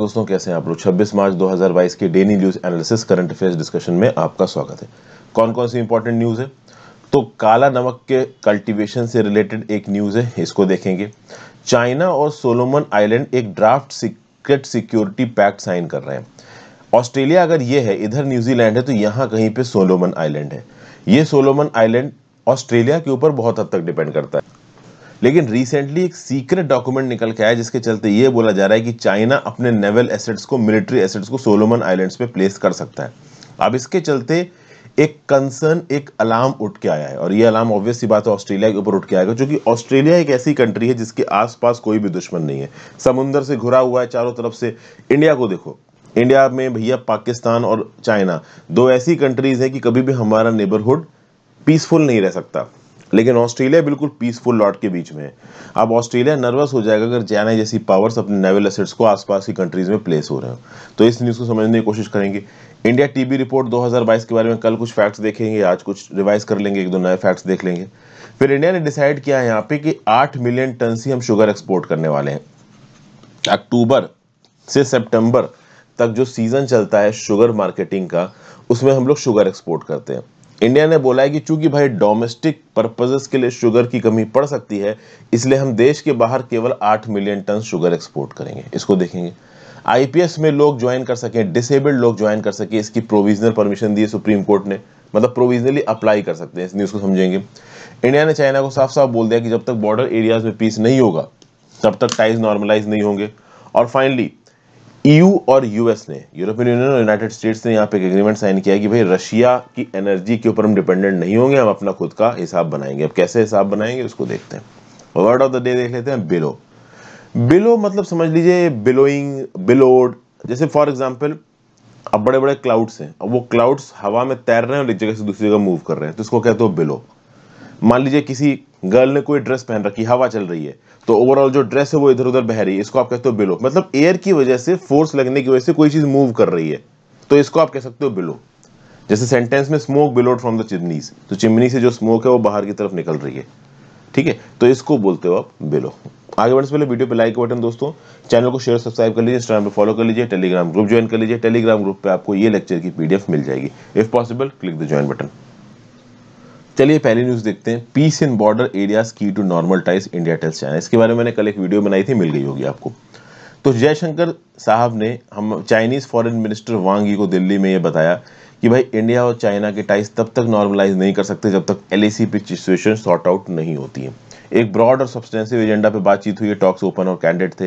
दोस्तों, कैसे हैं आप लोग? 26 मार्च 2022 के daily news analysis current affairs discussion में आपका स्वागत है। कौन कौन सी इंपॉर्टेंट न्यूज़ है? तो काला नमक के कल्टीवेशन से रिलेटेड एक न्यूज़ है, इसको देखेंगे। चाइना और सोलोमन आइलैंड एक draft secret security pact sign कर रहे हैं। ऑस्ट्रेलिया अगर ये है, इधर न्यूजीलैंड है तो यहाँ कहीं पे सोलोमन आइलैंड है। ये सोलोमन आइलैंड ऑस्ट्रेलिया के ऊपर बहुत हद तक डिपेंड करता है। लेकिन रिसेंटली एक सीक्रेट डॉक्यूमेंट निकल के आया जिसके चलते ये बोला जा रहा है कि चाइना अपने नेवल एसेट्स को मिलिट्री एसेट्स को सोलोमन आइलैंड्स पे प्लेस कर सकता है। अब इसके चलते एक कंसर्न एक अलार्म उठ के आया है और ये अलार्म ऑब्वियस सी बात है ऑस्ट्रेलिया के ऊपर उठ के आएगा क्योंकि ऑस्ट्रेलिया एक ऐसी कंट्री है जिसके आसपास कोई भी दुश्मन नहीं है। समुंदर से घुरा हुआ है चारों तरफ़ से। इंडिया को देखो। इंडिया में भैया पाकिस्तान और चाइना दो ऐसी कंट्रीज़ हैं कि कभी भी हमारा नेबरहुड पीसफुल नहीं रह सकता। लेकिन ऑस्ट्रेलिया बिल्कुल पीसफुल लॉट के बीच में है। अब ऑस्ट्रेलिया नर्वस हो जाएगा अगर चाइना जैसी पावर्स अपने नेवल एसेट्स को आसपास की कंट्रीज़ में प्लेस हो रहे हो। तो इस न्यूज़ को समझने की कोशिश करेंगे। इंडिया टीबी रिपोर्ट 2022 के बारे में कल कुछ फैक्ट्स देखेंगे, आज कुछ रिवाइज कर लेंगे, एक दो नए फैक्ट्स देख लेंगे। फिर इंडिया ने डिसाइड किया है यहाँ पे कि आठ मिलियन टन से हम शुगर एक्सपोर्ट करने वाले हैं। अक्टूबर से सितंबर तक जो सीज़न चलता है शुगर मार्केटिंग का, उसमें हम लोग शुगर एक्सपोर्ट करते हैं। इंडिया ने बोला है कि चूँकि भाई डोमेस्टिक पर्पजेस के लिए शुगर की कमी पड़ सकती है, इसलिए हम देश के बाहर केवल आठ मिलियन टन शुगर एक्सपोर्ट करेंगे। इसको देखेंगे। आईपीएस में लोग ज्वाइन कर सके डिसेबल्ड लोग ज्वाइन कर सके, इसकी प्रोविजनल परमिशन दी है सुप्रीम कोर्ट ने। मतलब प्रोविजनली अप्लाई कर सकते हैं, इस न्यूज़ को समझेंगे। इंडिया ने चाइना को साफ़ साफ़ बोल दिया कि जब तक बॉर्डर एरियाज़ में पीस नहीं होगा, तब तक टाइज नॉर्मलाइज नहीं होंगे। और फाइनली ईयू e और यूएस ने यूरोपियन यूनियन और यूनाइटेड स्टेट्स ने यहाँ पे एक एग्रीमेंट साइन किया कि भाई रशिया की एनर्जी के ऊपर हम डिपेंडेंट नहीं होंगे, हम अपना खुद का हिसाब बनाएँगे। अब कैसे हिसाब बनाएँगे, उसको देखते हैं। वर्ड ऑफ़ द डे देख लेते हैं बिलो बिलो मतलब समझ लीजिए बिलोइंग बिलोड जैसे फॉर एग्ज़ाम्पल अब बड़े बड़े क्लाउड्स हैं। अब वो क्लाउड्स हवा में तैर रहे हैं और एक जगह से दूसरी जगह मूव कर रहे हैं। तो इसको कहते हो बिलो मान लीजिए किसी गर्ल ने कोई ड्रेस पहन रखी, हवा चल रही है तो ओवरऑल जो ड्रेस है वो इधर उधर बह रही है, इसको आप कहते हो बिलो। मतलब एयर की वजह से फोर्स लगने की वजह से कोई चीज़ मूव कर रही है तो इसको आप कह सकते हो बिलो। जैसे सेंटेंस में smoke billowed from the chimneys तो चिमनी से जो स्मोक है वो बाहर की तरफ़ निकल रही है, ठीक है? तो इसको बोलते हो आप बिलो। आगे बढ़ने से पहले वीडियो पे लाइक बटन दोस्तों चैनल को शेयर सब्सक्राइब कर लीजिए इंस्टाग्राम पे फॉलो कर लीजिए टेलीग्राम ग्रुप ज्वाइन कर लीजिए टेलीग्राम ग्रुप पे आपको ये लेक्चर की पीडीएफ मिल जाएगी। If possible click the join button चलिए पहली न्यूज़ देखते हैं। Peace in border areas key to normal ties India tells China इसके बारे में मैंने कल एक वीडियो बनाई थी, मिल गई होगी आपको। तो जयशंकर साहब ने हम चाइनीज़ फॉरेन मिनिस्टर वांग को दिल्ली में ये बताया कि भाई इंडिया और चाइना के टाइज तब तक नॉर्मलाइज नहीं कर सकते जब तक एल पे सिचुएशन सॉर्ट आउट नहीं होती है। एक ब्रॉड और सब्सटेंसिव एजेंडा पे बातचीत हुई टॉक्स ओपन और कैंडिडेट थे।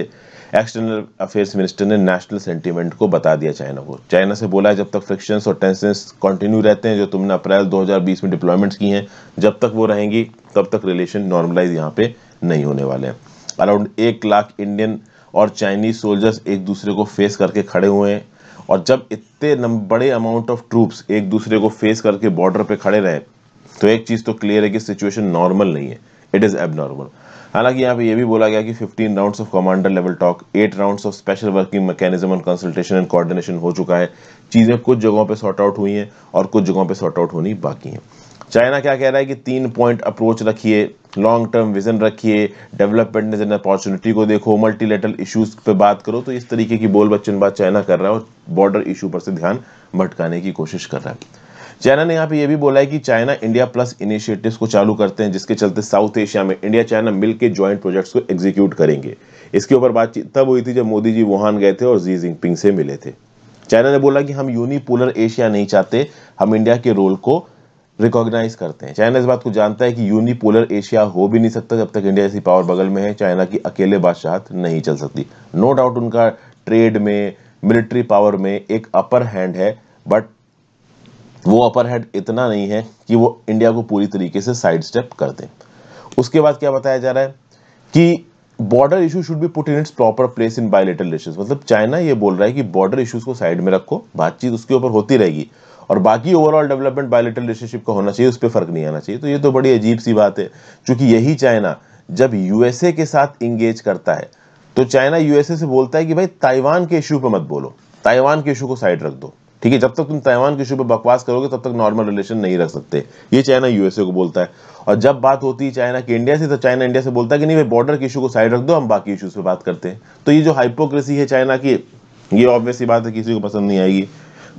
एक्सटर्नल अफेयर्स मिनिस्टर ने नेशनल सेंटीमेंट को बता दिया चाइना को। चाइना से बोला है, जब तक फ्रिक्शंस और टेंशन कंटिन्यू रहते हैं, जो तुमने अप्रैल 2020 में डिप्लॉयमेंट्स की हैं, जब तक वो रहेंगी, तब तक रिलेशन नॉर्मलाइज यहाँ पे नहीं होने वाले हैं। अराउंड एक लाख इंडियन और चाइनीज़ सोल्जर्स एक दूसरे को फेस करके खड़े हुए हैं, और जब इतने बड़े अमाउंट ऑफ़ ट्रूप्स एक दूसरे को फेस करके बॉर्डर पे खड़े रहे तो एक चीज़ तो क्लियर है कि सिचुएशन नॉर्मल नहीं है। इट इज़ एबनॉर्मल हालाँकि यहाँ पे ये भी बोला गया कि 15 rounds of commander level talk 8 rounds of special working mechanism and consultation and coordination हो चुका है। चीज़ें कुछ जगहों पे सॉर्ट आउट हुई हैं और कुछ जगहों पे सॉर्ट आउट होनी बाकी हैं। चाइना क्या कह रहा है कि तीन पॉइंट अप्रोच रखिए लॉन्ग टर्म विजन रखिए डेवलपमेंट एंड अपॉर्चुनिटी को देखो मल्टीलेटरल इश्यूज़ पे बात करो तो इस तरीके की बोल बच्चन बात चाइना कर रहा है और बॉर्डर इशू पर से ध्यान भटकाने की कोशिश कर रहा है। चाइना ने यहाँ पे ये भी बोला है कि चाइना इंडिया प्लस इनिशिएटिव्स को चालू करते हैं, जिसके चलते साउथ एशिया में इंडिया चाइना मिलकर ज्वाइंट प्रोजेक्ट्स को एग्जीक्यूट करेंगे। इसके ऊपर बातचीत तब हुई थी जब मोदी जी वुहान गए थे और जी जिनपिंग से मिले थे। चाइना ने बोला कि हम यूनिपोलर एशिया नहीं चाहते, हम इंडिया के रोल को रिकॉग्नाइज करते हैं। चाइना इस बात को जानता है कि यूनिपोलर एशिया हो भी नहीं सकता जब तक इंडिया ऐसी पावर बगल में है। चाइना की अकेले बादशाहत नहीं चल सकती। नो डाउट उनका ट्रेड में मिलिट्री पावर में एक अपर हैंड है बट वो अपर हेड इतना नहीं है कि वो इंडिया को पूरी तरीके से साइड स्टेप कर दें। उसके बाद क्या बताया जा रहा है कि border issue should be put in its proper place in bilateral relation मतलब चाइना ये बोल रहा है कि बॉर्डर इश्यूज़ को साइड में रखो, बातचीत उसके ऊपर होती रहेगी। और बाकी ओवरऑल डेवलपमेंट बायोलेटरल रिलेशनशिप का होना चाहिए, उस पर फ़र्क नहीं आना चाहिए। तो ये तो बड़ी अजीब सी बात है, क्योंकि यही चाइना जब यूएसए के साथ इंगेज करता है तो चाइना यूएसए से बोलता है कि भाई ताइवान के इशू पर मत बोलो। ताइवान के इशू को साइड रख दो। ठीक है, जब तक तुम ताइवान के इशू पे बकवास करोगे, तब तक नॉर्मल रिलेशन नहीं रख सकते। ये चाइना यूएसए को बोलता है। और जब बात होती है चाइना की इंडिया से तो चाइना इंडिया से बोलता है कि नहीं, भाई बॉर्डर के इशू को साइड रख दो, हम बाकी इशूज पे बात करते हैं। तो ये जो हाइपोक्रेसी है चाइना की, ये ऑब्वियसली बात है, किसी को पसंद नहीं आएगी।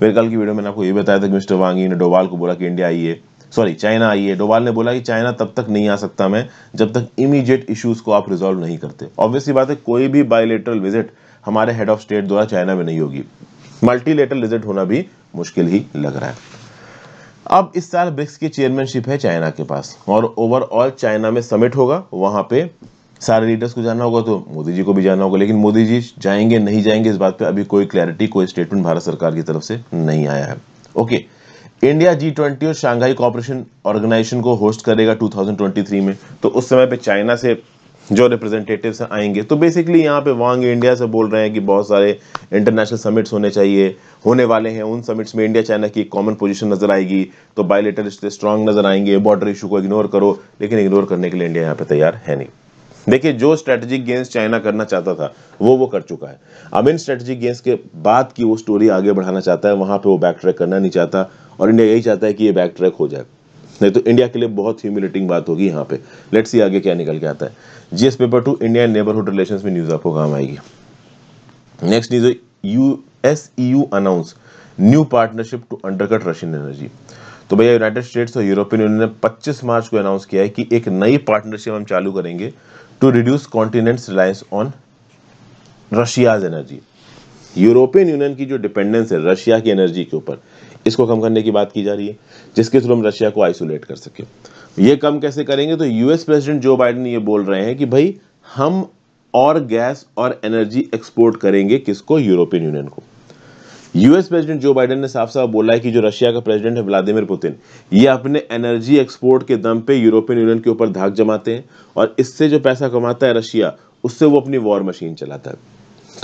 फिर कल की वीडियो में आपको ये बताया था कि मिस्टर वांगी ने डोवाल को बोला कि इंडिया आइए सॉरी चाइना आइए डोवाल ने बोला कि चाइना तब तक नहीं आ सकता मैं, जब तक इमीडिएट इश्यूज़ को आप रिजोल्व नहीं करते। ऑब्वियसली बात है, कोई भी बायोलेटरल विज़िट हमारे हेड ऑफ़ स्टेट द्वारा चाइना में नहीं होगी। मल्टीलेटरल विज़िट होना भी मुश्किल ही लग रहा है। अब इस साल ब्रिक्स की चेयरमैनशिप है चाइना के पास और ओवरऑल चाइना में समिट होगा, वहाँ पे सारे लीडर्स को जाना होगा तो मोदी जी को भी जाना होगा, लेकिन मोदी जी जाएँगे, नहीं जाएँगे इस बात पे अभी कोई क्लैरिटी कोई स्टेटमेंट भारत सरकार की तरफ़ से नहीं आया है। ओके इंडिया जी ट्वेंटी और शांघाई कॉपरेशन ऑर्गेनाइजेशन को होस्ट करेगा 2023 में तो उस समय पे चाइना से जो रिप्रेजेंटेटिव्स आएँगे। तो बेसिकली यहाँ पे वांग इंडिया से बोल रहे हैं कि बहुत सारे इंटरनेशनल समिट्स होने चाहिए, होने वाले हैं। उन समिट्स में इंडिया चाइना की कॉमन पोजीशन नज़र आएगी तो बायोलेटर रिश्ते स्ट्रांग नज़र आएँगे बॉर्डर इशू को इग्नोर करो, लेकिन इग्नोर करने के लिए इंडिया यहाँ पे तैयार है नहीं। देखिए, जो स्ट्रेटेजिक गेंस चाइना करना चाहता था, वो वो कर चुका है। अब इन स्ट्रेटेजिक गेंस के बाद की वो स्टोरी आगे बढ़ाना चाहता है, वहाँ पे वो बैक ट्रैक करना नहीं चाहता, और इंडिया यही चाहता है कि ये बैक ट्रैक हो जाए। नहीं तो इंडिया के लिए बहुत ह्यूमिलेटिंग बात होगी यहाँ पे। लेट्स सी आगे क्या निकल के आता है। GS paper two India neighbourhood relation में न्यूज़ आपको काम आएगी। Next news U S EU announce new partnership to undercut Russian energy तो भैया यूनाइटेड स्टेट्स और यूरोपियन यूनियन ने 25 मार्च को अनाउंस किया है कि एक नई पार्टनरशिप हम चालू करेंगे to reduce continent's reliance on Russia's energy European Union की जो डिपेंडेंस है रशिया की एनर्जी के ऊपर, इसको कम करने की बात की जा रही है, जिसके थ्रू हम रशिया को आइसोलेट कर सके। ये कम कैसे करेंगे? तो यूएस प्रेसिडेंट जो बाइडन ये बोल रहे हैं कि भाई, हम और गैस और एनर्जी एक्सपोर्ट करेंगे किसको? यूरोपियन यूनियन को। यूएस प्रेसिडेंट जो बाइडेन ने साफ़ साफ़ बोला है कि जो रशिया का प्रेसिडेंट है व्लादिमीर पुतिन, ये अपने एनर्जी एक्सपोर्ट के दम पे यूरोपियन यूनियन के ऊपर धाक जमाते हैं और इससे जो पैसा कमाता है रशिया, उससे वो अपनी वॉर मशीन चलाता है।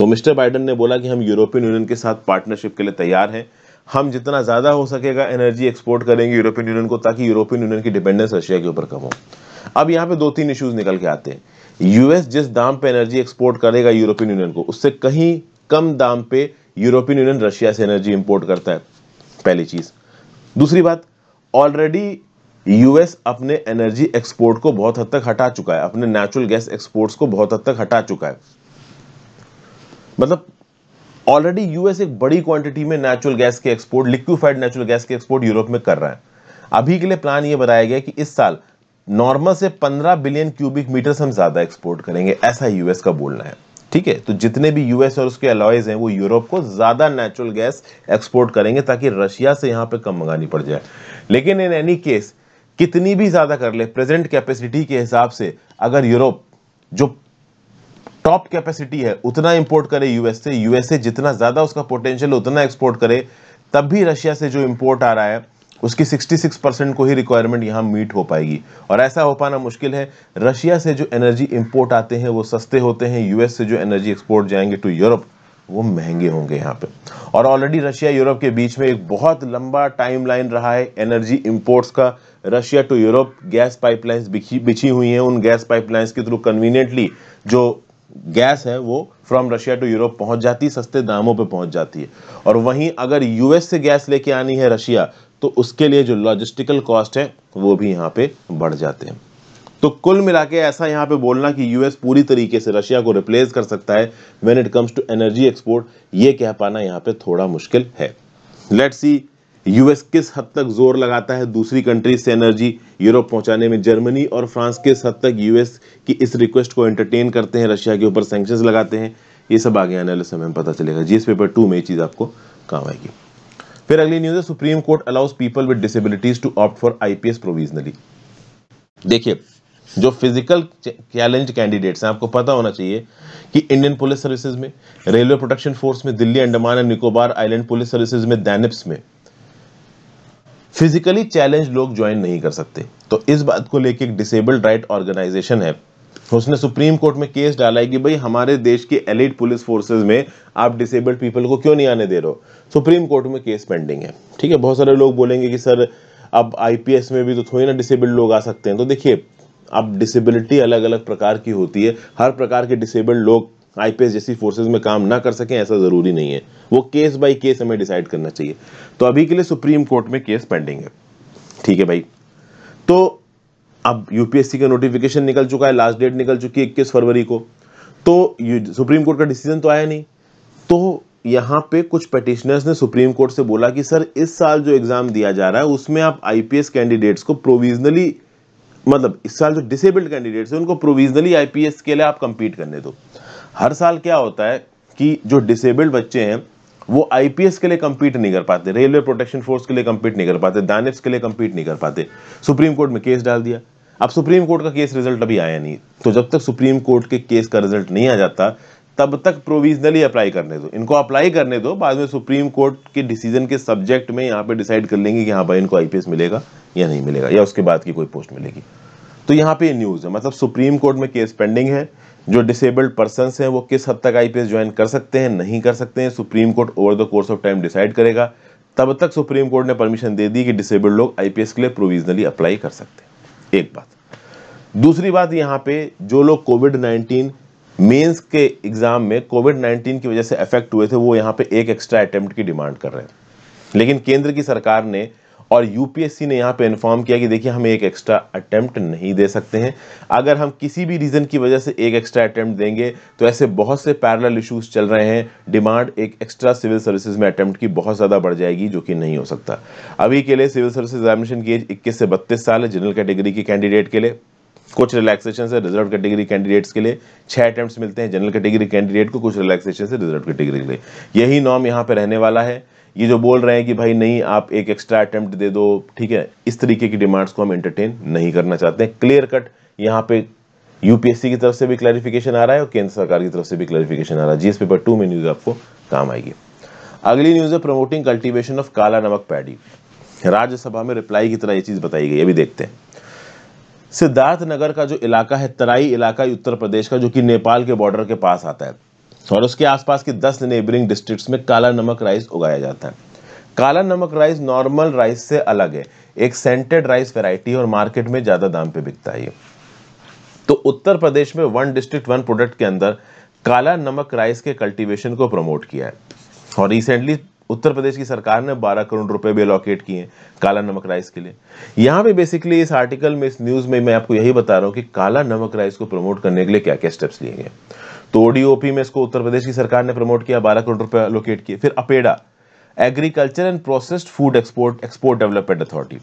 तो मिस्टर बाइडेन ने बोला कि हम यूरोपियन यूनियन के साथ पार्टनरशिप के लिए तैयार हैं। हम जितना ज़्यादा हो सकेगा, एनर्जी एक्सपोर्ट करेंगे यूरोपियन यूनियन को ताकि यूरोपियन यूनियन की डिपेंडेंस रशिया के ऊपर कम हो। अब यहाँ पे दो तीन इश्यूज़ निकल के आते हैं। यूएस जिस दाम पे एनर्जी एक्सपोर्ट करेगा यूरोपियन यूनियन को, उससे कहीं कम दाम पे यूरोपियन यूनियन रशिया से एनर्जी इंपोर्ट करता है, पहली चीज़। दूसरी बात ऑलरेडी यूएस अपने एनर्जी एक्सपोर्ट को बहुत हद तक हटा चुका है, अपने नेचुरल गैस एक्सपोर्ट्स को बहुत हद तक हटा चुका है। मतलब ऑलरेडी यूएस एक बड़ी क्वांटिटी में नेचुरल गैस के एक्सपोर्ट लिक्विफाइड नेचुरल गैस के एक्सपोर्ट यूरोप में कर रहा है। अभी के लिए प्लान ये बताया गया कि इस साल नॉर्मल से 15 बिलियन क्यूबिक मीटर हम ज़्यादा एक्सपोर्ट करेंगे, ऐसा यूएस का बोलना है। ठीक है? तो जितने भी यूएस और उसके अलॉयज हैं, वो यूरोप को ज़्यादा नेचुरल गैस एक्सपोर्ट करेंगे ताकि रशिया से यहाँ पे कम मंगानी पड़ जाए। लेकिन इन एनी केस कितनी भी ज़्यादा कर ले प्रेजेंट कैपेसिटी के हिसाब से अगर यूरोप जो टॉप कैपेसिटी है, उतना इंपोर्ट करे यूएस से यूएस से जितना ज़्यादा उसका पोटेंशियल उतना एक्सपोर्ट करे तब भी रशिया से जो इंपोर्ट आ रहा है, उसकी 66 परसेंट को ही रिक्वायरमेंट यहाँ मीट हो पाएगी। और ऐसा हो पाना मुश्किल है, रशिया से जो एनर्जी इंपोर्ट आते हैं, वो सस्ते होते हैं यूएस से जो एनर्जी एक्सपोर्ट जाएँगे टू यूरोप वो महँगे होंगे यहाँ पे। और ऑलरेडी रशिया यूरोप के बीच में एक बहुत लंबा टाइम लाइन रहा है एनर्जी इंपोर्ट्स का। Russia to Europe gas pipelines बिछी हुई हैं, उन गैस पाइपलाइंस के थ्रू कन्वीनियंटली जो गैस है, वो फ्रॉम रशिया टू यूरोप पहुँच जाती है, सस्ते दामों पे पहुँच जाती है। और वहीं अगर यूएस से गैस लेके आनी है रशिया तो उसके लिए जो लॉजिस्टिकल कॉस्ट है, वो भी यहाँ पे बढ़ जाते हैं। तो कुल मिला के ऐसा यहाँ पे बोलना कि यूएस पूरी तरीके से रशिया को रिप्लेस कर सकता है when it comes to energy export ये कह पाना यहाँ पे थोड़ा मुश्किल है। लेट सी यूएस किस हद तक ज़ोर लगाता है दूसरी कंट्रीज़ से एनर्जी यूरोप पहुँचाने में? जर्मनी और फ्रांस किस हद तक यूएस की इस रिक्वेस्ट को एंटरटेन करते हैं, रशिया के ऊपर सैंक्शन लगाते हैं? ये सब आगे आने वाले समय में पता चलेगा। जीएस पेपर टू में ये चीज़ आपको काम आएगी। फिर अगली न्यूज़ है Supreme Court allows people with disabilities to opt for IPS provisionally देखिए, जो फ़िज़िकल चैलेंज कैंडिडेट्स हैं, आपको पता होना चाहिए कि इंडियन पुलिस सर्विसेज़ में रेलवे प्रोटेक्शन फोर्स में, Delhi, Andaman and Nicobar Island police services में दैनिप्स में फिजिकली चैलेंज लोग ज्वाइन नहीं कर सकते। तो इस बात को लेकर एक डिसेबल्ड राइट ऑर्गेनाइजेशन है। उसने सुप्रीम कोर्ट में केस डाला है कि भाई हमारे देश की एलिट पुलिस फोर्सेज में आप डिसेबल्ड पीपल को क्यों नहीं आने दे रहे हो? सुप्रीम कोर्ट में केस पेंडिंग है। ठीक है, बहुत सारे लोग बोलेंगे कि सर, अब आईपीएस में भी तो थोड़ी ना डिसेबल्ड लोग आ सकते हैं। तो देखिए, अब डिसेबिलिटी अलग अलग प्रकार की होती है। हर प्रकार के डिसेबल्ड लोग आईपीएस जैसी फोर्सेज में काम ना कर सकें, ऐसा ज़रूरी नहीं है। वो केस बाय केस हमें डिसाइड करना चाहिए। तो अभी के लिए सुप्रीम कोर्ट में केस पेंडिंग है। ठीक है भाई? तो अब यूपीएससी का नोटिफिकेशन निकल चुका है लास्ट डेट निकल चुकी है इक्कीस फरवरी को। तो सुप्रीम कोर्ट का डिसीज़न तो आया नहीं। तो यहाँ पे कुछ पेटिशनर्स ने सुप्रीम कोर्ट से बोला कि, सर, इस साल जो एग्ज़ाम दिया जा रहा है, उसमें आप आईपीएस कैंडिडेट्स को प्रोविजनली मतलब इस साल जो डिसेबल्ड कैंडिडेट्स हैं, उनको प्रोविजनली आईपीएस के लिए आप कंपीट करने दो। हर साल क्या होता है कि जो डिसेबल्ड बच्चे हैं, वो आईपीएस के लिए कंपीट नहीं कर पाते रेलवे प्रोटेक्शन फोर्स के लिए कंपीट नहीं कर पाते दानिफ्स के लिए कंपीट नहीं कर पाते। सुप्रीम कोर्ट में केस डाल दिया। अब सुप्रीम कोर्ट का केस रिज़ल्ट अभी आया नहीं। तो जब तक सुप्रीम कोर्ट के केस का रिज़ल्ट नहीं आ जाता, तब तक प्रोविजनली अप्लाई करने दो। इनको अप्लाई करने दो, बाद में सुप्रीम कोर्ट के डिसीज़न के सब्जेक्ट में यहाँ पे डिसाइड कर लेंगे कि हाँ भाई इनको आईपीएस मिलेगा। या नहीं मिलेगा, या उसके बाद की कोई पोस्ट मिलेगी। तो यहाँ पे न्यूज़ है मतलब सुप्रीम कोर्ट में केस पेंडिंग है, जो डिसेबल्ड पर्सन हैं, वो किस हद तक आईपीएस ज्वाइन कर सकते हैं, नहीं कर सकते हैं, Supreme Court over the course of time decide करेगा। तब तक सुप्रीम कोर्ट ने परमिशन दे दी कि डिसेबल्ड लोग आईपीएस के लिए प्रोविजनली अप्लाई कर सकते हैं। एक बात। दूसरी बात यहाँ पे, जो लोग कोविड 19 मेंस के एग्ज़ाम में कोविड 19 की वजह से अफेक्ट हुए थे, वो यहाँ पे एक एक्स्ट्रा अटेम्प्ट की डिमांड कर रहे हैं। लेकिन केंद्र की सरकार ने और यूपीएससी ने यहाँ पे इन्फॉर्म किया कि देखिए, हम एक एक्स्ट्रा अटेम्प्ट नहीं दे सकते हैं। अगर हम किसी भी रीज़न की वजह से एक एक्स्ट्रा अटेम्प्ट देंगे तो ऐसे बहुत से पैरल इशूज़ चल रहे हैं। डिमांड एक एक्स्ट्रा सिविल सर्विसेज़ में अटैम्प्ट की बहुत ज़्यादा बढ़ जाएगी, जो कि नहीं हो सकता। अभी के लिए सिविल सर्विस एग्जामिनेशन की एज इक्कीस से बत्तीस साल है जनरल कैटेगरी के कैंडिडेट के लिए। कुछ रिलैक्सेशन से रिज़र्व कैटेगरी कैंडिडेट्स के लिए छह अटैम्प्ट मिलते हैं जनरल कैटेगरी कैंडिडेट को, कुछ रिलैक्सेशन से रिज़र्व कैटेगरी के लिए। यही नॉर्म यहाँ पे रहने वाला है। ये जो बोल रहे हैं कि भाई नहीं, आप एक एक्स्ट्रा अटेम्प्ट दे दो, ठीक है, इस तरीके की डिमांड्स को हम एंटरटेन नहीं करना चाहते हैं। क्लियर कट यहाँ पे यूपीएससी की तरफ़ से भी क्लैरिफिकेशन आ रहा है और केंद्र सरकार की तरफ़ से भी क्लैरिफिकेशन आ रहा है। जीएस पेपर टू में न्यूज़ आपको काम आएगी। अगली न्यूज़ है प्रमोटिंग कल्टीवेशन ऑफ़ काला नमक पैडी राज्यसभा में रिप्लाई की तरह ये चीज़ बताई गई अभी देखते हैं। सिद्धार्थ नगर का जो इलाका है, तराई इलाका, उत्तर प्रदेश का, जो कि नेपाल के बॉर्डर के पास आता है और उसके आसपास के 10 नेबरिंग डिस्ट्रिक्ट्स में काला नमक राइस उगाया जाता है। काला नमक राइस नॉर्मल राइस से अलग है। एक सेंटेड राइस वेराइटी और मार्केट में ज़्यादा दाम पे बिकता है तो उत्तर प्रदेश में वन डिस्ट्रिक्ट वन प्रोडक्ट के अंदर काला नमक राइस के कल्टीवेशन को प्रमोट किया है। और रिसेंटली उत्तर प्रदेश की सरकार ने 12 करोड़ रुपए भी अलोकेट किए काला नमक राइस के लिए। यहाँ पे बेसिकली इस आर्टिकल में, इस न्यूज़ में मैं आपको यही बता रहा हूँ कि काला नमक राइस को प्रमोट करने के लिए क्या क्या स्टेप्स लिए गए तो ओडीओपी में इसको उत्तर प्रदेश की सरकार ने प्रमोट किया, बारह करोड़ रुपए अलोकेट किए। फिर APEDA agriculture and processed food export export development authority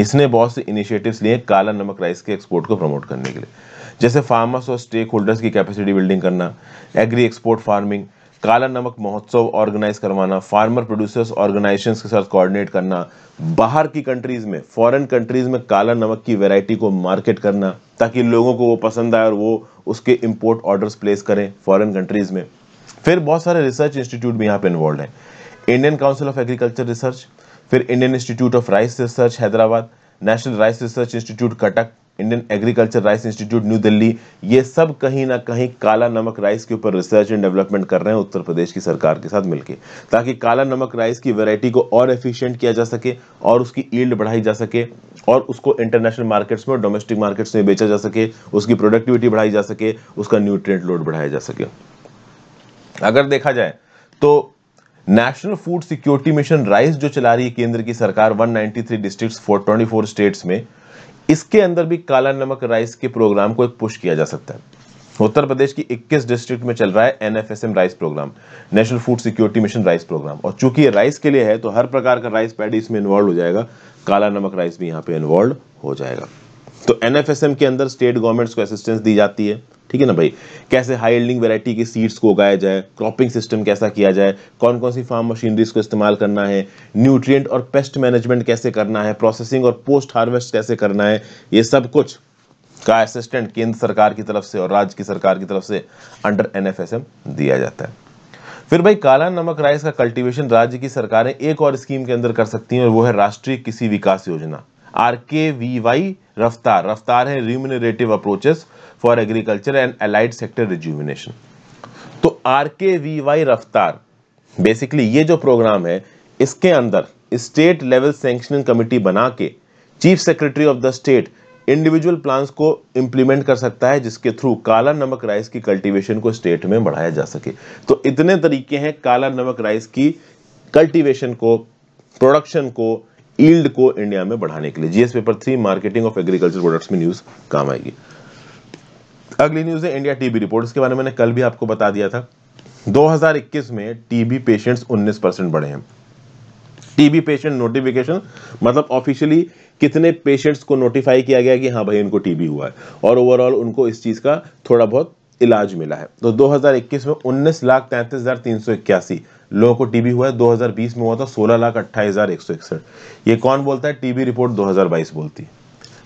इसने बहुत से इनिशिएटिव्स लिए काला नमक राइस के एक्सपोर्ट को प्रमोट करने के लिए। जैसे फार्मर्स और स्टेक होल्डर्स की कैपेसिटी बिल्डिंग करना agri export farming Kala Namak महोत्सव ऑर्गेनाइज करवाना फार्मर प्रोड्यूसर्स ऑर्गेनाइजेशन के साथ कोऑर्डिनेट करना, बाहर की कंट्रीज़ में फॉरेन कंट्रीज़ में काला नमक की वैरायटी को मार्केट करना, ताकि लोगों को वो पसंद आए और वो उसके इंपोर्ट ऑर्डर्स प्लेस करें फॉरेन कंट्रीज़ में। फिर बहुत सारे रिसर्च इंस्टीट्यूट भी यहाँ पे इन्वॉल्व हैं। Indian Council of Agriculture Research फिर Indian Institute of Rice Research Hyderabad National Rice Research Institute Cuttack Indian Agriculture Rice Institute New Delhi ये सब कहीं ना कहीं काला नमक राइस के ऊपर रिसर्च एंड डेवलपमेंट कर रहे हैं उत्तर प्रदेश की सरकार के साथ मिलकर ताकि काला नमक राइस की वेराइटी को और एफिशिएंट किया जा सके और उसकी ईल्ड बढ़ाई जा सके और उसको इंटरनेशनल मार्केट्स में और डोमेस्टिक मार्केट्स में बेचा जा सके, उसकी प्रोडक्टिविटी बढ़ाई जा सके, उसका न्यूट्रिएंट लोड बढ़ाया जा सके। अगर देखा जाए तो national food security mission rice जो चला रही है केंद्र की सरकार 193 डिस्ट्रिक्ट्स 424 स्टेट्स में इसके अंदर भी काला नमक राइस के प्रोग्राम को एक पुश किया जा सकता है। उत्तर प्रदेश की 21 डिस्ट्रिक्ट में चल रहा है NFSM rice programme national food security mission rice programme और चूँकि ये राइस के लिए है तो हर प्रकार का राइस पैड इसमें इन्वॉल्व हो जाएगा। काला नमक राइस भी यहाँ पे इन्वॉल्व हो जाएगा। तो एनएफएसएम के अंदर स्टेट गवर्नमेंट्स को असिस्टेंस दी जाती है। ठीक है ना भाई? कैसे हाई एल्डिंग वेराइटी के सीड्स को उगाया जाए क्रॉपिंग सिस्टम कैसा किया जाए कौन कौन सी फार्म मशीनरीज को इस्तेमाल करना है न्यूट्रिएंट और पेस्ट मैनेजमेंट कैसे करना है प्रोसेसिंग और पोस्ट हार्वेस्ट कैसे करना है, ये सब कुछ का असिस्टेंट केंद्र सरकार की तरफ़ से और राज्य की सरकार की तरफ़ से अंडर एनएफएसएम दिया जाता है। फिर भाई, काला नमक राइस का कल्टीवेशन राज्य की सरकारें एक और स्कीम के अंदर कर सकती हैं और वो है राष्ट्रीय किसी विकास योजना। आर के वी वाई रफ्तार। रफ्तार है remunerative approaches for agriculture and allied sector rejuvenation तो आर के वी वाई रफ्तार बेसिकली ये जो प्रोग्राम है, इसके अंदर स्टेट लेवल सैंक्शनिंग कमिटी बना के chief secretary of the state individual plans को इंप्लीमेंट कर सकता है, जिसके थ्रू काला नमक राइस की कल्टीवेशन को स्टेट में बढ़ाया जा सके। तो इतने तरीके हैं काला नमक राइस की कल्टीवेशन को प्रोडक्शन को ईल्ड को इंडिया में बढ़ाने के लिए। GS paper three marketing of agriculture products में न्यूज़ काम आएगी। अगली न्यूज़ है, इंडिया टीबी रिपोर्ट इसके बारे में कल भी आपको बता दिया था। 2021 में टीबी पेशेंट्स 19 परसेंट बढ़े हैं। टीबी पेशेंट नोटिफिकेशन मतलब ऑफिशियली कितने पेशेंट्स को नोटिफाई किया गया कि हाँ भाई, इनको टीबी हुआ है। और ओवरऑल उनको इस चीज़ का थोड़ा बहुत इलाज मिला है। तो 2021 में उन्नीस लाख तैंतीस हज़ार तीन सौ इक्यासी लोगों को टीबी हुआ है। 2020 में हुआ था सोलह लाख अट्ठाईस हज़ार एक सौ इकसठ। ये कौन बोलता है? टीबी रिपोर्ट 2022 बोलती है।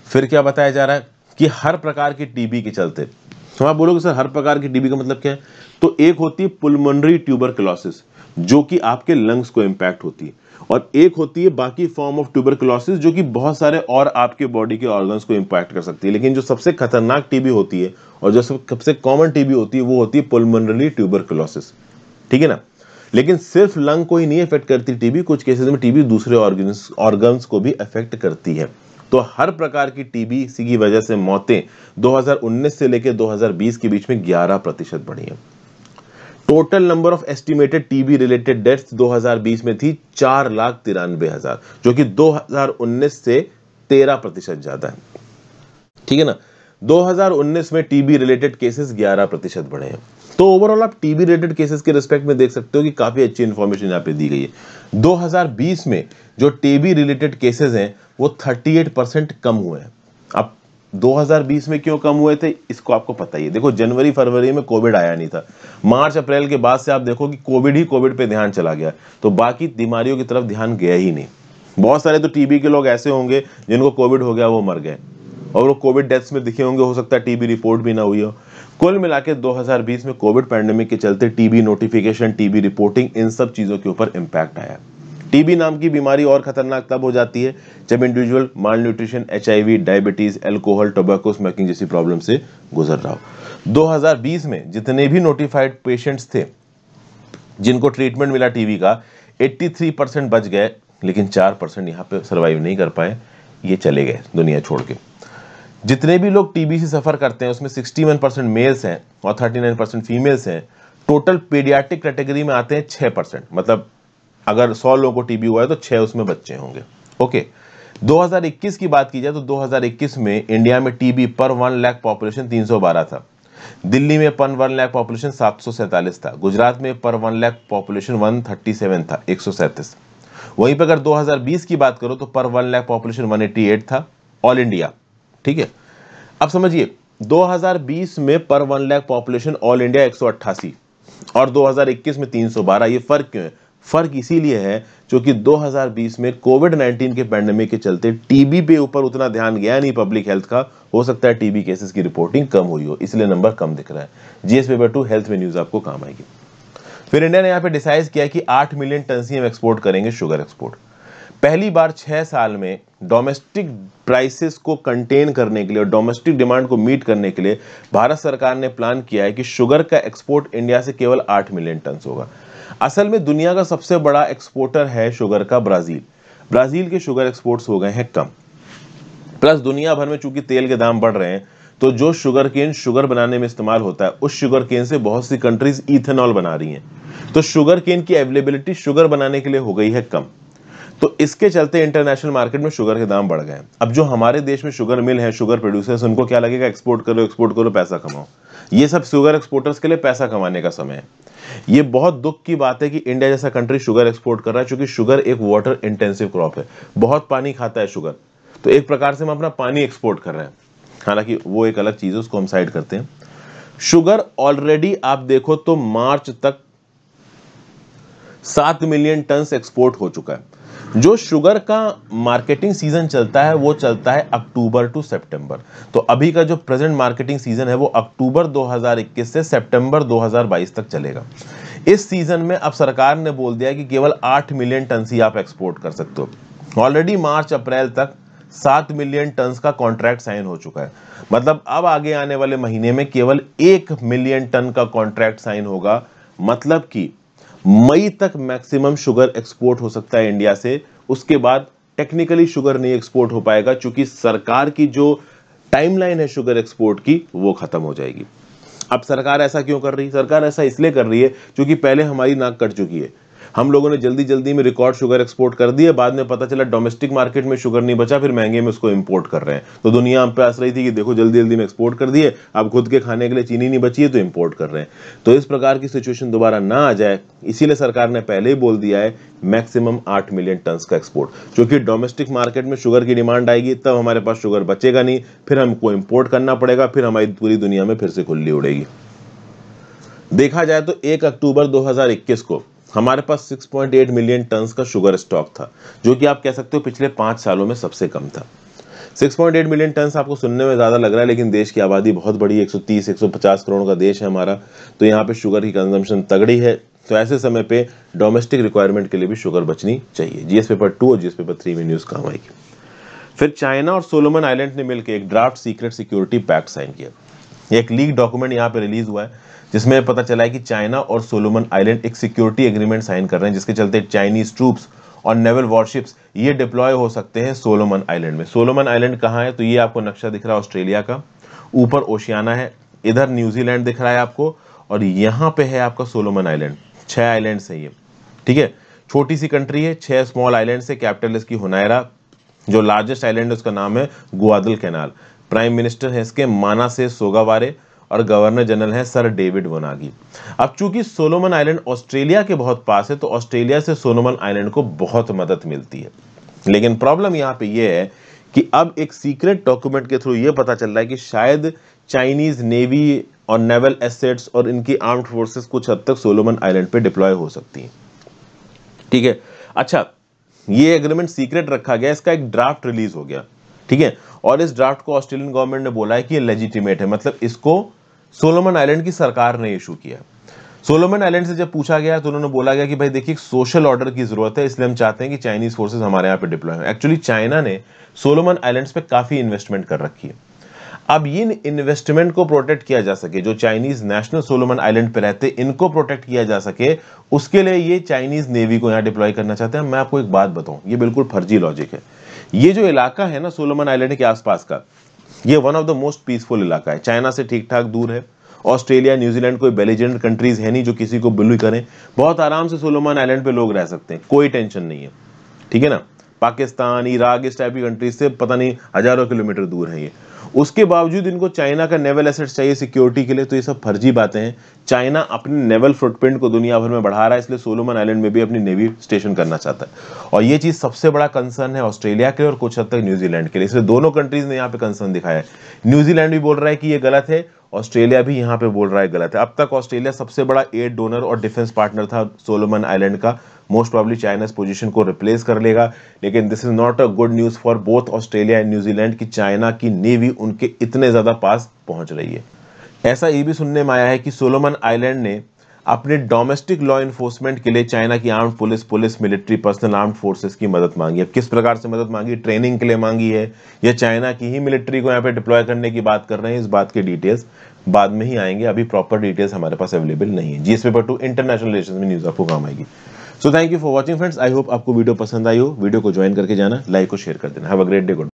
फिर क्या बताया जा रहा है? कि हर प्रकार की टीबी के चलते। तो आप बोलोगे, सर, हर प्रकार की टीबी का मतलब क्या है? तो एक होती है पुलमनरी ट्यूबरकुलोसिस जो कि आपके लंग्स को इंपैक्ट होती है। और एक होती है बाकी फॉर्म ऑफ़ ट्यूबरकुलोसिस जो कि बहुत सारे और आपके बॉडी के ऑर्गन्स को इंपैक्ट कर सकती है। लेकिन जो सबसे खतरनाक टीबी होती है, और जो सबसे कॉमन टीबी होती है, वो होती है पुलमनरी ट्यूबरकुलोसिस ठीक है ना? लेकिन सिर्फ़ लंग को ही नहीं इफ़ेक्ट करती टीबी कुछ केसेस में टीबी दूसरे ऑर्गन्स ऑर्गन्स को भी इफ़ेक्ट करती है। तो हर प्रकार की टीबी इसी की वजह से मौतें 2019 से लेकर 2020 के बीच में 11 प्रतिशत बढ़ी हैं। Total number of estimated TB related deaths 2020 में थी चार लाख तिरानवे हज़ार, जो कि 2019 से 13 प्रतिशत ज़्यादा है। ठीक है ना? 2019 में टीबी रिलेटेड केसेस 11 प्रतिशत बढ़े हैं। तो ओवरऑल आप टीबी रिलेटेड केसेस के रिस्पेक्ट में देख सकते हो कि काफ़ी अच्छी इन्फॉर्मेशन यहाँ पे दी गई है। 2020 में जो टीबी रिलेटेड केसेस हैं, वो 38 परसेंट कम हुए हैं। अब 2020 में क्यों कम हुए थे, इसको आपको पता ही है। देखो, जनवरी, फरवरी में कोविड आया नहीं था। मार्च, अप्रैल के बाद से आप देखो कि कोविड ही कोविड पे ध्यान चला गया। तो बाकी बीमारियों की तरफ़ ध्यान गया ही नहीं। बहुत सारे तो टीबी के लोग ऐसे होंगे जिनको कोविड हो गया, वो मर गए। और वो कोविड डेथ्स में दिखे होंगे, हो सकता है टीबी रिपोर्ट भी ना हुई हो। कुल मिला के 2020 में कोविड पैंडेमिक के चलते टीबी नोटिफिकेशन, टीबी रिपोर्टिंग इन सब चीज़ों के ऊपर इम्पैक्ट आया। टीबी नाम की बीमारी और खतरनाक तब हो जाती है जब individual malnutrition HIV diabetes alcohol tobacco smoking जैसी प्रॉब्लम से गुजर रहा हो। 2020 में जितने भी नोटिफाइड पेशेंट्स थे, जिनको ट्रीटमेंट मिला टीबी का 83 परसेंट बच गए, लेकिन 4 परसेंट यहाँ पे सर्वाइव नहीं कर पाए, ये चले गए दुनिया छोड़ के। जितने भी लोग टीबी से सफ़र करते हैं, उसमें 61 परसेंट मेल्स हैं और 39 परसेंट फीमेल्स हैं। टोटल पीडियाटिक कैटेगरी में आते हैं 6 परसेंट मतलब अगर 100 लोगों को टीबी हुआ है तो 6 उसमें बच्चे होंगे। ओके 2021 की बात की जाए तो 2021 में इंडिया में टीबी पर वन लाख पॉपुलेशन 312 था। दिल्ली में पर वन लाख पॉपुलेशन सात था। गुजरात में पर वन लाख पॉपुलेशन 137 था, एक सौ सैंतीस। वहीं पर अगर 2020 की बात करो तो पर वन लाख पॉपुलेशन 188 था ऑल इंडिया ठीक है? अब समझिए 2020 में per one lakh population all India एक सौ अट्ठासी और 2021 में 312 ये फ़र्क क्यों है? फ़र्क इसीलिए है क्योंकि 2020 में कोविड 19 के पैंडेमिक के चलते टीबी पे ऊपर उतना ध्यान गया नहीं पब्लिक हेल्थ का। हो सकता है टीबी केसेस की रिपोर्टिंग कम हुई हो, इसलिए नंबर कम दिख रहा है। जीएस पेपर टू हेल्थ में न्यूज़ आपको काम आएगी। फिर इंडिया ने यहाँ पे डिसाइड किया कि आठ मिलियन टन से हम एक्सपोर्ट करेंगे शुगर एक्सपोर्ट पहली बार छह साल में डोमेस्टिक प्राइसेस को कंटेन करने के लिए और डोमेस्टिक डिमांड को मीट करने के लिए भारत सरकार ने प्लान किया है कि शुगर का एक्सपोर्ट इंडिया से केवल आठ मिलियन टन होगा। असल में दुनिया का सबसे बड़ा एक्सपोर्टर है शुगर का ब्राज़ील। ब्राज़ील के शुगर एक्सपोर्ट्स हो गए हैं कम। प्लस दुनिया भर में चूँकि तेल के दाम बढ़ रहे हैं तो जो शुगर केन शुगर बनाने में इस्तेमाल होता है, उस शुगर केन से बहुत सी कंट्रीज़ इथेनॉल बना रही हैं। तो शुगर केन की अवेलेबिलिटी शुगर बनाने के लिए हो गई है कम। तो इसके चलते इंटरनेशनल मार्केट में शुगर के दाम बढ़ गए अब जो हमारे देश में शुगर मिल है शुगर प्रोड्यूसर्स उनको क्या लगेगा? एक्सपोर्ट करो एक्सपोर्ट करो, पैसा कमाओ। ये सब शुगर एक्सपोर्टर्स के लिए पैसा कमाने का समय है। ये बहुत दुख की बात है कि इंडिया जैसा कंट्री शुगर एक्सपोर्ट कर रहा है, क्योंकि शुगर एक वाटर इंटेंसिव क्रॉप है। बहुत पानी खाता है शुगर तो एक प्रकार से हम अपना पानी एक्सपोर्ट कर रहे हैं। हालाँकि वो एक अलग चीज़ है, उसको हम साइड करते हैं। शुगर ऑलरेडी आप देखो तो मार्च तक सात मिलियन टन एक्सपोर्ट हो चुका है। जो शुगर का मार्केटिंग सीज़न चलता है, वो चलता है अक्टूबर टू सितंबर। तो अभी का जो प्रेजेंट मार्केटिंग सीज़न है, वो अक्टूबर 2021 से सितंबर 2022 तक चलेगा। इस सीज़न में अब सरकार ने बोल दिया कि केवल 8 मिलियन टन ही आप एक्सपोर्ट कर सकते हो। ऑलरेडी मार्च, अप्रैल तक सात मिलियन टन का कॉन्ट्रैक्ट साइन हो चुका है। मतलब अब आगे आने वाले महीने में केवल एक मिलियन टन का कॉन्ट्रैक्ट साइन होगा। मतलब कि मई तक मैक्सिमम शुगर एक्सपोर्ट हो सकता है इंडिया से। उसके बाद टेक्निकली शुगर नहीं एक्सपोर्ट हो पाएगा, क्योंकि सरकार की जो टाइमलाइन है शुगर एक्सपोर्ट की, वो खत्म हो जाएगी। अब सरकार ऐसा क्यों कर रही सरकार ऐसा इसलिए कर रही है, क्योंकि पहले हमारी नाक कट चुकी है। हम लोगों ने जल्दी जल्दी में रिकॉर्ड शुगर एक्सपोर्ट कर दिया बाद में पता चला डोमेस्टिक मार्केट में शुगर नहीं बचा, फिर महँगे में उसको इम्पोर्ट कर रहे हैं। तो दुनिया हम पे आस रही थी कि देखो जल्दी जल्दी में एक्सपोर्ट कर दिए, अब खुद के खाने के लिए चीनी नहीं बची है तो इम्पोर्ट कर रहे हैं। तो इस प्रकार की सिचुएशन दोबारा ना आ जाए, इसीलिए सरकार ने पहले ही बोल दिया है मैक्सिमम आठ मिलियन टन का एक्सपोर्ट क्योंकि डोमेस्टिक मार्केट में शुगर की डिमांड आएगी, तब हमारे पास शुगर बचेगा नहीं, फिर हमको इम्पोर्ट करना पड़ेगा, फिर हमारी पूरी दुनिया में फिर से खुली उड़ेगी। देखा जाए तो 1 अक्टूबर 2021 को हमारे पास 6.8 मिलियन टन का शुगर स्टॉक था, जो कि आप कह सकते हो पिछले पाँच सालों में सबसे कम था। 6.8 मिलियन टन आपको सुनने में ज़्यादा लग रहा है, लेकिन देश की आबादी बहुत बड़ी 130 150 करोड़ का देश है हमारा तो यहाँ पे शुगर की कंजम्पशन तगड़ी है। तो ऐसे समय पे डोमेस्टिक रिक्वायरमेंट के लिए भी शुगर बचनी चाहिए। जीएस पेपर टू और जीएस पेपर थ्री में न्यूज़ काम आएगी। फिर चाइना और सोलोमन आइलैंड ने मिलकर एक draft secret security pact sign किया। एक लीक डॉक्यूमेंट यहाँ पे रिलीज़ हुआ है, जिसमें पता चला है कि चाइना और सोलोमन आइलैंड एक सिक्योरिटी एग्रीमेंट साइन कर रहे हैं, जिसके चलते चाइनीज़ ट्रूप्स और नेवल वॉरशिप्स ये डिप्लॉय हो सकते हैं सोलोमन आइलैंड में। सोलोमन आइलैंड कहाँ है? तो ये आपको नक्शा दिख रहा है ऑस्ट्रेलिया का। ऊपर ओशियाना है, इधर न्यूजीलैंड दिख रहा है आपको, और यहाँ पे है आपका सोलोमन आइलैंड। छह आइलैंड है ये। ठीक है? छोटी सी कंट्री है, छह स्मॉल आइलैंड से कैपिटल इसकी हुनायरा, जो लार्जेस्ट आइलैंड है उसका नाम है गुआदल कैनाल। प्राइम मिनिस्टर है इसके माना से सोगावारे और गवर्नर जनरल है सर डेविड वनागी अब चूँकि सोलोमन आइलैंड ऑस्ट्रेलिया के बहुत पास है तो ऑस्ट्रेलिया से सोलोमन आइलैंड को बहुत मदद मिलती है। लेकिन प्रॉब्लम यहाँ पे ये है कि अब एक सीक्रेट डॉक्यूमेंट के थ्रू ये पता चल रहा है कि शायद चाइनीज़ नेवी और नेवल एसेट्स और इनकी आर्म्ड फोर्सेस कुछ हद तक सोलोमन आइलैंड पे डिप्लॉय हो सकती हैं। ठीक है? अच्छा ये एग्रीमेंट सीक्रेट रखा गया, इसका एक ड्राफ्ट रिलीज़ हो गया। ठीक है? और इस ड्राफ्ट को ऑस्ट्रेलियन गवर्नमेंट ने बोला है कि ये लेजिटिमेट है। मतलब इसको सोलोमन आइलैंड की सरकार ने इशू किया। सोलोमन आइलैंड से जब पूछा गया तो उन्होंने बोला गया कि भाई देखिए सोशल ऑर्डर की ज़रूरत है, इसलिए हम चाहते हैं कि चाइनीज़ फोर्सेस हमारे यहाँ पे डिप्लॉय हो। एक्चुअली चाइना ने सोलोमन आइलैंड्स पे काफ़ी इन्वेस्टमेंट कर रखी है। अब इन इन्वेस्टमेंट को प्रोटेक्ट किया जा सके, जो चाइनीज़ नेशनल सोलोमन आइलैंड पे रहते, इनको प्रोटेक्ट किया जा सके, उसके लिए ये चाइनीज़ नेवी को यहाँ डिप्लॉय करना चाहते हैं। मैं आपको एक बात बताऊँ, ये बिल्कुल फर्जी लॉजिक है। ये जो इलाका है ना सोलोमन आइलैंड के आसपास का, ये one of the most peaceful इलाका है। चाइना से ठीक ठाक दूर है, ऑस्ट्रेलिया न्यूजीलैंड कोई बेलिजेंट कंट्रीज़ है नहीं जो किसी को बिलू करें। बहुत आराम से सोलोमन आइलैंड पे लोग रह सकते हैं, कोई टेंशन नहीं है। ठीक है ना? पाकिस्तान, इराक, इस टाइप की कंट्रीज़ से पता नहीं हज़ारों किलोमीटर दूर है ये। उसके बावजूद इनको चाइना का नेवल एसेट चाहिए सिक्योरिटी के लिए तो ये सब फर्जी बातें हैं। चाइना अपने नेवल फुटप्रिंट को दुनिया भर में बढ़ा रहा है, इसलिए सोलोमन आइलैंड में भी अपनी नेवी स्टेशन करना चाहता है। और ये चीज़ सबसे बड़ा कंसर्न है ऑस्ट्रेलिया के और कुछ हद तक न्यूजीलैंड के लिए। इसलिए दोनों कंट्रीज़ ने यहाँ पे कंसर्न दिखाया है। न्यूजीलैंड भी बोल रहा है कि ये गलत है, ऑस्ट्रेलिया भी यहाँ पे बोल रहा है गलत है। अब तक ऑस्ट्रेलिया सबसे बड़ा एड डोनर और डिफेंस पार्टनर था सोलोमन आइलैंड का। मोस्ट प्रॉब्ली चाइना इस पोजीशन को रिप्लेस कर लेगा। लेकिन this is not a good news for both Australia and New Zealand की चाइना की नेवी उनके इतने ज़्यादा पास पहुँच रही है। ऐसा ये भी सुनने में आया है कि सोलोमन आइलैंड ने अपने डोमेस्टिक लॉ इन्फोर्समेंट के लिए चाइना की armed police police military personnel armed forces की मदद मांगी है। किस प्रकार से मदद मांगी? ट्रेनिंग के लिए मांगी है। या चाइना की ही मिलिट्री को यहाँ पे डिप्लॉय करने की बात कर रहे हैं। इस बात के डिटेल्स बाद में ही आएँगे। अभी प्रॉपर डिटेल्स हमारे पास अवेलेबल नहीं है। GS paper two international relation में न्यूज़ आपको काम आएगी। So thank you for watching friends I hope आपको वीडियो पसंद आई हो। वीडियो को ज्वाइन करके जाना लाइक और शेयर कर देना। Have a great day good